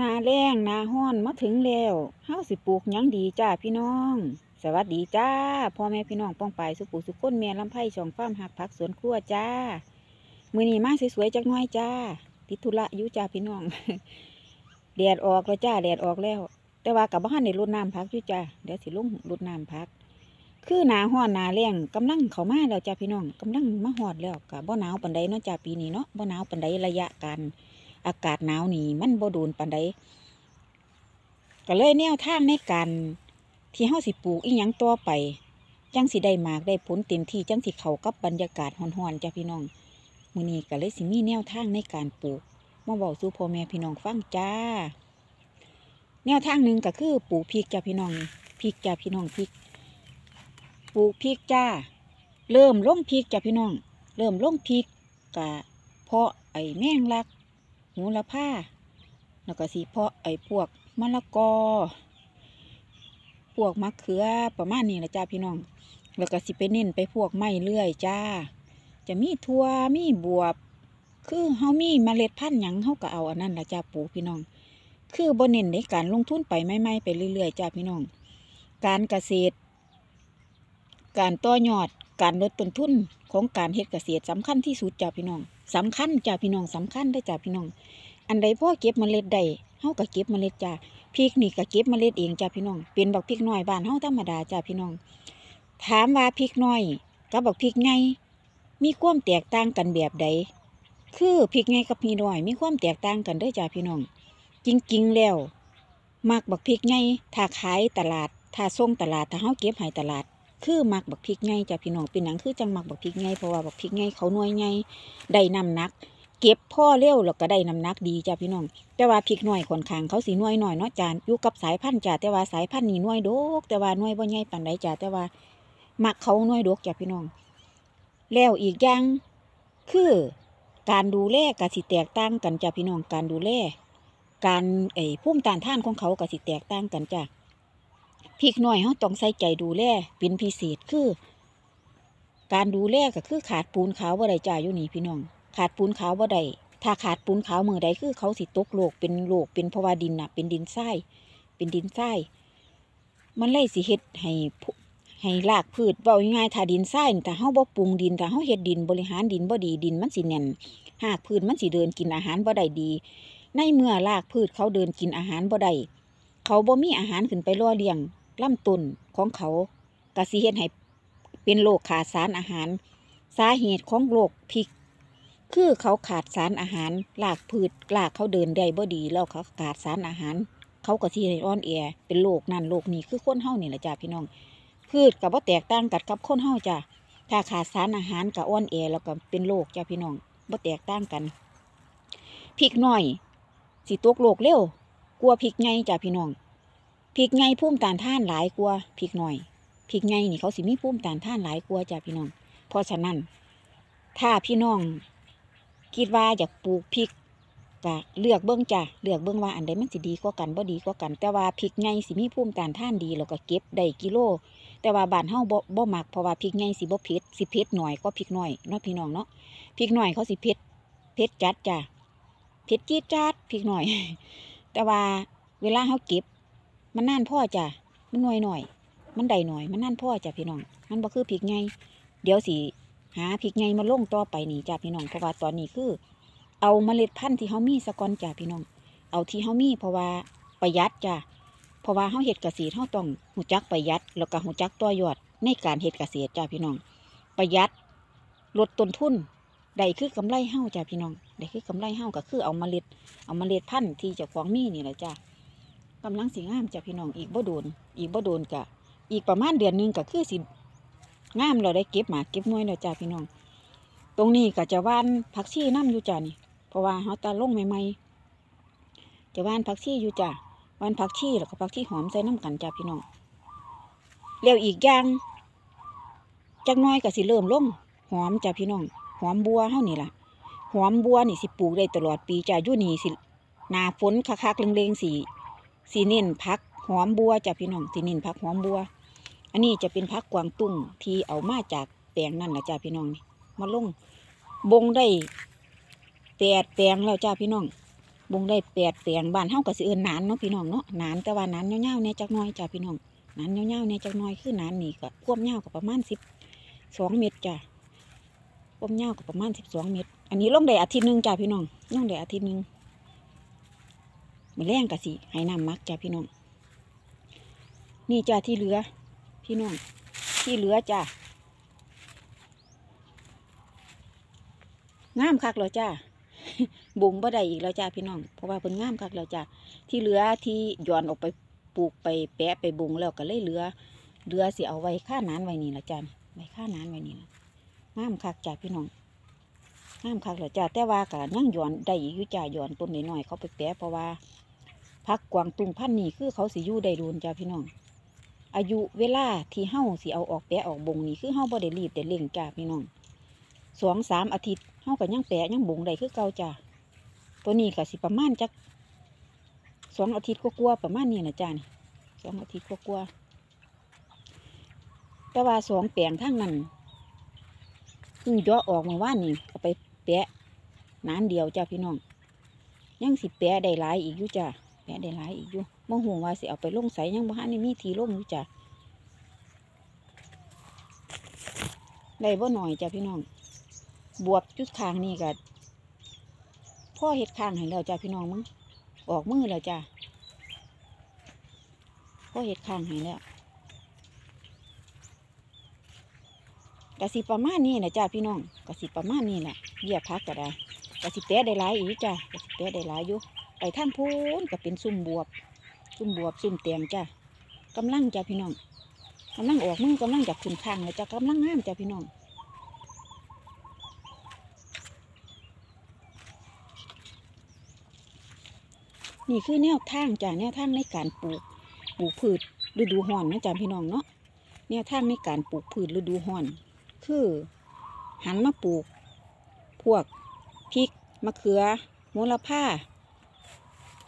นาแรงนาห้อนมาถึงแล้วเฮาสิปลูกยังดีจ้าพี่น้อง สวัสดีจ้าพ่อแม่พี่น้องป้องไปสุขุสุขคนแม่ลำไผ่ช่องฟาร์มหักผักสวนครัวจ้า มือนี้มาสวยๆจักหน้อยจ้าติดธุระอยู่จ้าพี่น้องแดดออกแล้วจ้าแดดออกแล้ว แต่ว่ากับบ้านในรดน้ำพักอยู่จ้าเดี๋ยวสิลุ่งรดน้ำพัก คือนาห้อนนาแรงกำลังเข้ามาแล้วจ้าพี่น้องกำลังมาหอดแล้วกับบ่หนาวปันใดเนาะจ้าปีนี้เนาะบ่หนาวปันใดระยะการ อากาศหนาวนี่มันบ่โดนปันใดก็เลยแนวทางในการที่เฮาสิปลูกอีหยังต่อไป จังสิได้มากได้ผลเต็มที่จังสิเข้ากับบรรยากาศฮ้อนๆจ้าพี่น้องมื้อนี้ก็เลยสิมีแนวทางในการปลูกมาบอกสู่พ่อแม่พี่น้องฟังจ้า แนวทางหนึ่งก็คือปลูกพริกจ้าพี่น้องพริกจ้าพี่น้องพริก ปลูกพริกจ้า เริ่มลงพริกจ้าพี่น้อง เริ่มลงพริกกะเพาะไอ้แมงลัก หูละผ้าแล้วก็สีเพาะไอ้พวกมะละกอ พวกมะเขือประมาณนี้แหละจ้าพี่น้อง แล้วก็สิไปเน้นไปพวกไม้เลื่อยจ้า จะมีทั่วมีบวบ คือเฮามีเมล็ดพันธุ์หยังเฮาก็เอาอันนั้นละจ้าปลูกพี่น้อง คือบ่เน้นในการลงทุนไปไม่ไม่ไปเรื่อยๆจ้าพี่น้อง การเกษตร การต่อยอด การลดต้นทุนของการเฮ็ดเกษตรสำคัญที่สุดจ้าพี่น้อง สำคัญจ้าพี่น้องสำคัญได้จ้าพี่น้อง อันใดพ่อเก็บเมล็ดได้เฮาก็เก็บเมล็ดจ้าพริกนี่ก็เก็บเมล็ดเองจ้าพี่น้อง เป็นบักพริกน้อยบ้านเฮาธรรมดาจ้าพี่น้อง ถามว่าพริกน้อยกับบักพริกใหญ่มีความแตกต่างกันแบบใดคือพริกใหญ่กับพริกน้อย มีความแตกต่างกันเด้จ้าพี่น้อง จริงๆแล้วมักบักพริกไงถ้าขายตลาด ถ้าส่งตลาดถ้าเฮาเก็บให้ตลาด คือมักบักพริกไงจ้ะพี่น้องเป็นหนังคือจังมักบักพริกไงเพราะว่าบักพริกไงเขาหน่วยไงได้น้ำหนัก เก็บพ่อเร็วแล้วก็ได้น้ำหนักดีจ้ะพี่น้อง แต่ว่าพริกหน่อยคนขางเขาสีหน่วยหน่อยเนาะจานอยู่กับสายพันธุ์จ้ะแต่ว่าสายพันธุ์นี่หน่วยดก แต่ว่าหน่วยบ่ใหญ่ปานใดจ้ะแต่ว่ามักเขาหน่วยดกจ้ะพี่น้อง แล้วอีกอย่างคือการดูแลกสิแตกต่างกันจ้ะพี่น้องการดูแลการไอ้พุ่มตานท่านของเขากสิแตกต่างกันจ้ะ พริกน้อยเขาต้องใส่ใจดูแลเป็นพิเศษคือ การดูแลก็คือขาดปูนขาวบ่ได้จ้ายอยู่นี่พี่น้อง ขาดปูนขาวบ่ได้ถ้าขาดปูนขาวมือใดคือเขาสิตกโลกเป็นโลกเป็นเพราะว่าดินน่ะ เป็นดินทรายเป็นดินทรายมันเลยสิเฮ็ดให้ให้รากพืชเว้าง่ายถ้าดินทรายนี่ถ้าเฮาบ่ปรุงดินถ้าเฮาเฮ็ดดินบริหารดินบ่ดีดินมันสิแน่นหากพืชมันสิเดินกินอาหารบ่ได้ดี ในเมื่อรากพืชเขาเดินกินอาหารบ่ได้เขาบ่มีอาหารขึ้นไปล่อเลี้ยง ลำต้นของเขากสิเฮ็ดให้เป็นโรคขาดสารอาหาร สาเหตุของโรคพริก คือเขาขาดสารอาหารรากพืชรากเขาเดินได้บ่ดีแล้วเขาขาดสารอาหาร เขาก็สิให้อ่อนแอเป็นโรคนั่นโรคนี้คือคนเฮานี่แหละจ้าพี่น้อง พืชกับว่าแตกต่างกันกับคนเฮาจ้ะถ้าขาดสารอาหารกับอ่อนแอแล้วก็เป็นโรคจ้าพี่น้องบ่แตกต่างกันพริกน้อยสิตกโลกเร็วกลัวพริกไงจ้ะพี่น้อง พริกไงพุ่มตานท่านหลายกว่าพริกหน่อยพริกไงนี่เขาสิมีพุ่มตานท่านหลายกว่าจ้ะพี่น้อง เพราะฉะนั้น ถ้าพี่น้อง คิดว่าอยากปลูกพริกก็เลือกเบิ้องจ้ะเลือกเบิ้องว่าอันใดมันสิดีกว่ากันบ่ดีกว่ากัน แต่ว่าพริกไงสิมีพุ่มตานท่านดีแล้วก็เก็บได้กิโล แต่ว่าบานเฮาบ่บ่มักเพราะว่าพริกไงสิบ่เผ็ดสิเผ็ดหน่อยก็พริกหน้อยเนาะพี่น้องเนาะพริกหน้อยเขาสิเผ็ดเผ็ดจัดจ้ะเผ็ดจี๊ดจ๊าดพริกหน่อย แต่ว่าเวลาเขาเก็บ มันนานพ่อจ้ะมันหน่วยหน่อย มันได้หน่อย มันนานพ่อจ้ะพี่น้อง มันบ่คือพริกไงเดี๋ยวสิหาพริกไงมาลงต่อไปนี่จ้ะพี่น้องเพราะว่าตอนนี้คือ เอาเมล็ดพันธุ์ที่เขามีสะก่อนจ้ะพี่น้อง เอาที่เขามีเพราะว่าประหยัดจ้ะเพราะว่าเขาเฮ็ดเกษตรเขาต้องหูจักประหยัด แล้วก็หูจักต่อยอดในการเฮ็ดเกษตรจ้ะพี่น้อง ประหยัดลดต้นทุนได้คือกำไรเฮาจ้ะพี่น้องได้คือกำไรเฮาก็คือเอาเมล็ด เอาเมล็ดพันธุ์ที่เจ้าของมีนี่แหละจ้ะ กำลังสิงามจ้ะพี่น้องอีกบ่โดน อีกบ่โดนกะ อีกประมาณเดือนหนึงก็คือสิงามเราได้เก็บหมาเก็บน่วยแล้วจ้ะพี่น้อง ตรงนี้ก็จะว่านผักชีน้ำอยู่จ้ะนี่ เพราะว่าเฮาตาลงใหม่ๆ จะว่านผักชีอยู่จ้ะหว่านผักชีแล้วก็ผักชีหอมใส่น้ำกันจ้ะพี่น้องแล้วอีกอย่างจักน้อยก็สิเริ่มลงหอมจ้ะพี่น้อง หอมบัวเฮานี่ล่ะ หอมบัวนี่สิปลูกได้ตลอดปีจ้ะอยู่นี่สิหนาฝนคักๆเล็งๆสี สีเน้นพักหอมบัวจ้ะพี่น้องสีเน้นพักหอมบัว อันนี้จะเป็นพักกวางตุ้งที่เอามาจากแปลงนั่นนะจ้ะพี่น้องนี่มาลงบงได้แปดแปลงแล้วจ้ะพี่น้องบงได้แปดแปลงบ้านเฮาก็สิเอิ้นนานเนาะพี่น้องเนาะนานแต่ว่านานยาๆแหน่จักน่อยจ้ะพี่น้องนานยาๆแหน่จักน่อยคือนานนี่ก็ความยาวก็ประมาณสิบสองเมตรจ้ะความยาวก็ประมาณสิบสองเมตร อันนี้ลงได้อาทิตย์หนึ่งจ้ะพี่น้องลงได้อาทิตย์หนึ่ง มือแรงก็สิให้น้ำมักจ้ะพี่น้อง นี่จ้ะที่เหลือ พี่น้อง ที่เหลือจ้ะงามคักเลยจ้าบุงบ่ได้อีกแล้วจ้าพี่น้อง เพราะว่าเพิ่นงามคักแล้วจ้าที่เหลือที่ย้อนออกไปปลูกไปแปะไปบุงแล้วก็เลยเหลือเหลือสิเอาไว้ค่านานไว้นี่ละจ้าไว้ค่านานไว้นี่ละงามคักจ้าพี่น้องงามคักแล้วจ้าแต่ว่าก็ยังย้อนได้อีกอยู่จ้าย้อนต้นน้อยๆเขาไปแปะเพราะว่า พักกวางตุ้งพันนี่คือเขาสิอยู่ได้โดนจ้าพี่น้อง อายุเวลาที่เฮาสิเอาออกแปะออกบงนี่คือเฮาบ่ได้รีบได้เร่งจ้าพี่น้องสองสามอาทิตย์เฮาก็ยังแปะยังบงได้คือเก่าจ้าตัวนี้ก็สิประมาณจักสองอาทิตย์กว่าๆประมาณนี้นะจ้านี่สองอาทิตย์กว่าๆแต่ว่าสองแปลงทั้งนั้นเพิ่งย่อออกมาว่านนี่เอาไปแปะนานเดียวจ้าพี่น้อง ยังสิแปะได้หลายอีกอยู่จ้า แปะได้หลายอีกอยู่มองห่วงว่าสิเอาไปลงใสยังบ่ฮันนี่มีทีลงอยู่จ้ะได้บ่หน่อยจ้ะพี่น้อง บวบจุดคางนี่ก็พ่อเฮ็ดคางให้แล้วจ้ะพี่น้องมั้งออกมือแล้วจ้ะพ่อเฮ็ดคางให้แล้วกะสิประมาณนี้นะจ้ะพี่น้องกะสิประมาณนี้แหละเยียบพักก็ได้กะสิแปะได้หลายอีกจ้ะกะสิแปะได้หลายอยู่ ไปทางพูนก็เป็นซุ่มบวบ ซุ่มบวบซุ่มเตียงจ้ะกำลังจ้ะพี่น้องกำลังออกมือกำลังจากขุนข้างเลยจ้ะกำลังงามจ้ะพี่น้องนี่คือแนวทางจ้ะแนวทางในการปลูกปลูกพืชฤดูร้อนนะจ้ะพี่น้องเนาะแนวทางในการปลูกพืชฤดูร้อน คือ หันมาปลูก พวกพริกมะเขือโหระพา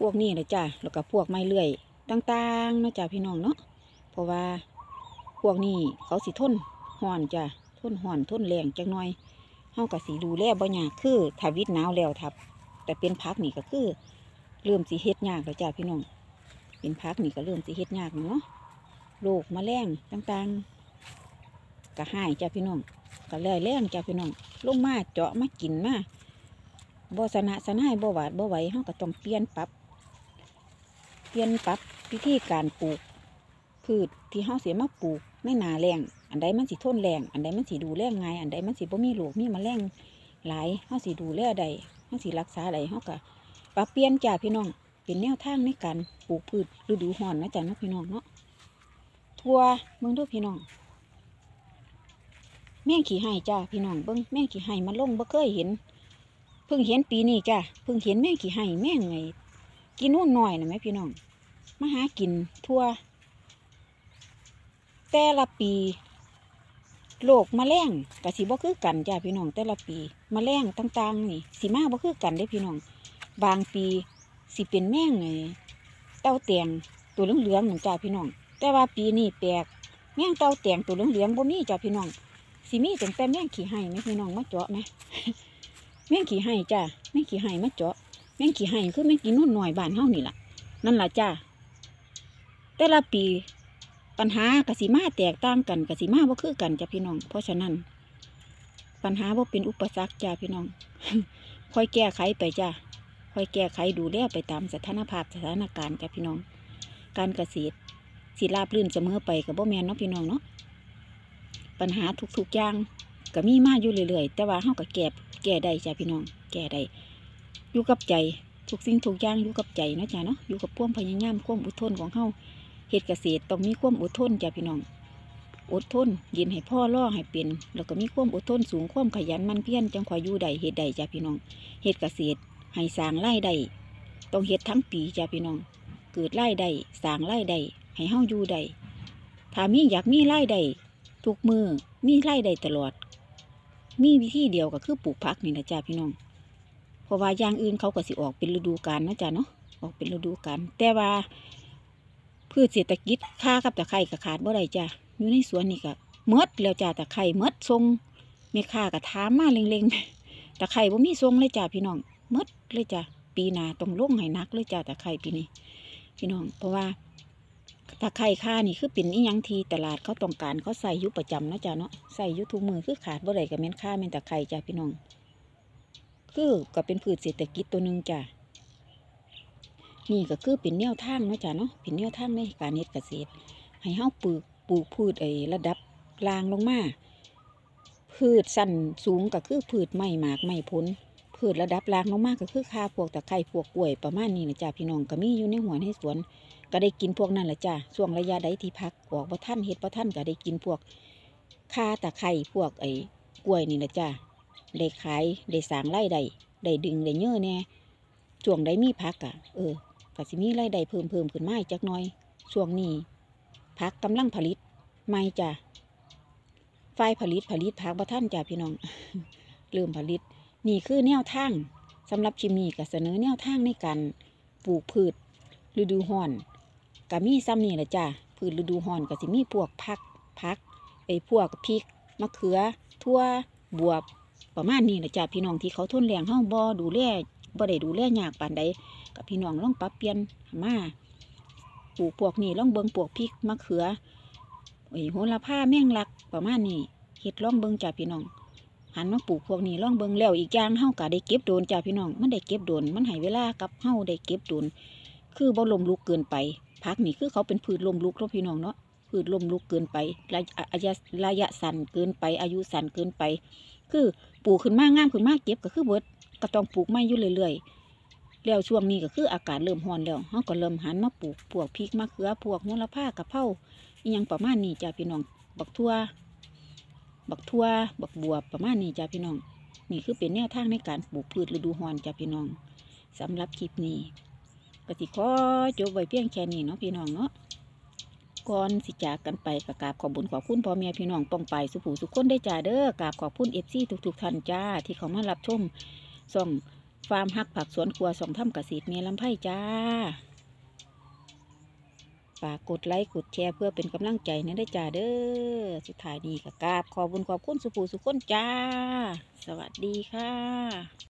พวกนี้นะจ้ะแล้วก็พวกไม้เลื่อยต่างๆนะจ้ะพี่น้องเนาะเพราะว่าพวกนี้เขาสิทนห่อนจ้ะทนห่อนทนแรงจังหน่อยเฮากับสีดูแลบ่ยากคือถ้าวิดหนาวแล้วทับ แต่เป็นพักนี่ก็คือเริ่มสิเฮ็ดยากแล้วจ้ะพี่น้อง เป็นพักนี่ก็เริ่มสิเฮ็ดยากเนาะโรคแมลงต่างๆก็หายจ้ะพี่น้องก็เลยแรงจ้ะพี่น้องลงมาเจาะมากินมาบ่สนะสนายบ่หวาดบ่ไหวเฮาก็ต้องเปลี่ยนปรับ เปลี่ยนปรับวิธีการปลูก พืชที่เฮาเสียมาปลูกในนาแรงอันใดมันสิทนแรงอันใดมันสิดูแลง่ายอันใดมันสิบ่มีโรคมีมแมลงหลายเฮาสิดูแลใดเฮาสิรักษาใดเฮาก็ปรับเปลี่ยนจ้าพี่น้องเป็นแนวทางในการปลูกพืชฤดูร้อนนะจ้ะนะพี่น้องเนาะทั่วเมืองดูพี่น้องแม่งขี่ไห้จ้าพี่น้องเบิ้งแม่งขี่ไห้มาลงบ่เคยเห็น เพิ่งเห็นปีนี้จ้าเพิ่งเห็นแม่งขี่ไห้แม่งไง กินนู่นหน่อยนะแม่พี่น้องมาหากินทั่ว แต่ละปีโรคแมลงกับสีบ่คือกันจ้าพี่น้องแต่ละปีแมลงต่างๆนี่สีมาบ่คือกันได้พี่น้อง บางปีสิเป็นแม่งไงเต้าเตียงตัวเหลืองๆหนึ่งจ้าพี่น้อง แต่ว่าปีนี้แปลกแม่งเต้าเตียงตัวเหลืองๆบ่มีจ้าพี่น้องสิมีตั้งแต่แม่งขี้ไห้ไหมพี่น้องมาเจาะไหมแม่งขี้ไห้จ้าแม่งขี้ไห้มาเจาะ ม่งขี้ไห้คือแม่งกินนุ่นหน่อยบ้านเฮานี่ล่ะ นั่นล่ะจ้าแต่ละปีปัญหากสิมาแตกต่างกันกสิมาบ่คือกันจ้าพี่น้อง เพราะฉะนั้น ปัญหาบ่เป็นอุปสรรคจ้าพี่น้อง ค่อยแก้ไขไปจ้าค่อยแก้ไขดูแลไปตามสถานภาพสถานการณ์จ้าพี่น้อง การเกษตรสิราบรื่นเสมอไปกับบ่แมนเนาะพี่น้องเนาะปัญหาทุกๆอย่างก็มีมาอยู่เรื่อยๆแต่ว่าเฮาก็แก้แก้ได้จ้ะพี่น้อง แก้ได้ อยู่กับใจทุกสิ่งทุกอย่างอยู่กับใจนะจ้ะเนาะอยู่กับความพยายามความอดทนของเฮาเฮ็ดเกษตรต้องมีความอดทนจ้ะพี่น้องอดทนยินให้พ่อล่อให้เป็นแล้วก็มีความอดทนสูงความขยันมันเพียรจังคอยอยู่ได้เฮ็ดได้จ้ะพี่น้องเฮ็ดเกษตรให้สางรายได้ต้องเฮ็ดทั้งปีจ้ะพี่น้อง เกิดรายได้สางรายได้ให้เฮาอยู่ได้ถ้ามีอยากมีรายได้ทุกมือมีไร่ได้ตลอด มีวิธีเดียวก็คือปลูกผักนี่นะจ้าพี่น้อง ราะว่าอย่างอื่นเขาก็สิออกเป็นฤดูกาลนะจ้าเนาะออกเป็นฤดูกาลแต่ว่าพืชเศรษฐกิจค่ากับตะไคร่ก็ขาดบ่ได้จ้าอยู่ในสวนนี่ก็เมดแล้วจ้าตะไคร่เมดทรงแม่ค้าก็ถามมาเล็งๆตะไคร่บ่มีทรงเลยจ้าพี่น้องเมดเลยจ้าปีหน้าต้องลงให้นักเลยจ้าตะไคร้ปีนี้ พี่น้อง เพราะว่าตะไคร้ค่านี่คือเป็นอีหยังทีตลาดเขาต้องการเขาใส่ยุประจำนะจ้าเนาะใส่ยุทุกมือคือขาดบ่ได้กับแม่นค่าแม่นตะไคร้จ้าพี่น้อง คือก็เป็นพืชเศรษฐกิจตัวหนึ่งจ้านี่ก็คือเป็นแนวทางเนาะจ้าเนาะเป็นแนวทางในการเฮ็ดเกษตร ให้เฮาปลูกปลูกพืชไอ้ระดับล่างลงมา พืชสั้นสูงก็คือพืชไม้หมากไม้ผลพืชระดับล่างลงมาก็คือคาพวกตะไคร้พวกกล้วยประมาณนี้นะจ้าพี่น้องก็มีอยู่ในหัวในสวน ก็ได้กินพวกนั้นแหละจ้าช่วงระยะใดที่พักออกบ่ท่านเฮ็ดบ่ท่านก็ได้กินพวกคาตะไคร้พวกไอ้กล้วยนี่แหละจ้า ได้ขายได้สางรายได้ได้ดึงได้เยอะแน่ช่วงใดมีพักอะเออก็สิมีไรายได้เพิ่มเพิ่มขึ้นมาอีกจักน่อยช่วงนี้พักกำลังผลิตไม่จ้าฝ่ายผลิตผลิตพักบ่ท่านจ้าพี่น้องเริ่มผลิต นี่คือแนวทางสำหรับชิมีก็เสนอแนวทางในการปลูกพืชฤดูร้อนก็มีซ้ำนี่แหละจ้ะพืชฤดูร้อนก็สิมีพวกผักผักไอ้พวกพริกมะเขือทั่วบวบ ประมาณนี้แหละจ้ะพี่น้องที่เขาทุนแรงเฮาบ่ดูแลบ่ได้ดูแลยากปานใดกับพี่น้องลองปรับเปลี่ยนมาปลูกพวกนี้ลองเบิ่งพวกพริกมะเขือไอ้โหระพาแมงลักประมาณนี้เฮ็ดลองเบิงจ้ะพี่น้อง หันมาปลูกพวกนี้ล่องเบิงแล้วอีกอย่างเฮาก็ได้เก็บโดนจ้าพี่น้องมันได้เก็บโดนมันให้เวลากับเฮาได้เก็บโดนคือบ่ลมลุกเกินไปพักนี่คือเขาเป็นพืชลมลุกเนาะพี่น้องเนาะพืชลมลุกเกินไประยะระยะสั้นเกินไปอายุสั้นเกินไป คือ ปลูกขึ้นมากงามขึ้นมากเก็บก็คือเบิดก็ต้องปลูกไม่อยู่เรื่อยๆแล้วช่วงนี้ก็คืออากาศเริ่มร้อนแล้วเฮาก็เริ่มหันมาปลูกพวกพริกมะเขือพวกโหระพากะเพราอีหยังประมาณนี้จ้าพี่น้อง บักทั่วบักทั่วบักบวบประมาณนี้จ้าพี่น้อง นี่คือเป็นแนวทางในการปลูกพืชฤดูร้อนจ้าพี่น้องสำหรับคลิปนี้ก็สิขอจบไว้เพียงแค่นี้เนาะพี่น้องเนาะ ก่อนสิจากกันไปกะกราบขอบบุญขอบคุณพ่อแม่พี่น้องป้องปายสุผู้สุคนได้จ้าเด้อกราบขอบคุณ FC ทุกๆท่านจ้าที่เข้ามารับชมช่องฟาร์มฮักผักสวนครัวช่องทำเกษตรเมียลำไผ่จ้าฝากกดไลค์กดแชร์เพื่อเป็นกำลังใจนะได้จ้าเด้อสุดท้ายนี้ก็กราบขอบคุญขอบคุณสุผู้สุคนจ้า สวัสดีค่ะ